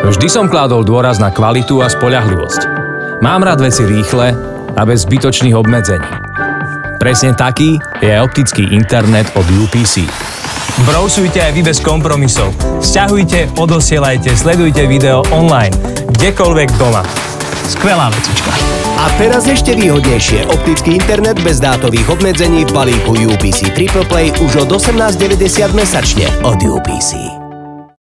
Vždy som kládol dôraz na kvalitu a spoľahlivosť. Mám rád veci rýchle a bez zbytočných obmedzení. Presne taký je optický internet od UPC. Brousujte aj vy bez kompromisov. Sťahujte, odosielajte, sledujte video online, kdekoľvek doma. Skvelá vecička. A teraz ešte výhodnejšie. Optický internet bez dátových obmedzení v balíku UPC Triple Play už od 18,90 mesačne od UPC.